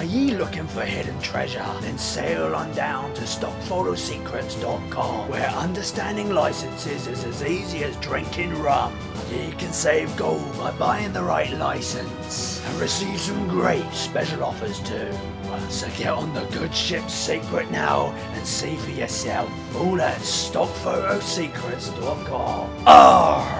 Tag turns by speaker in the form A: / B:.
A: Are ye looking for hidden treasure? Then sail on down to stockphotosecrets.com, where understanding licenses is as easy as drinking rum. Ye can save gold by buying the right license and receive some great special offers too. So get on the good ship secret now and see for yourself. All at stockphotosecrets.com. Arr!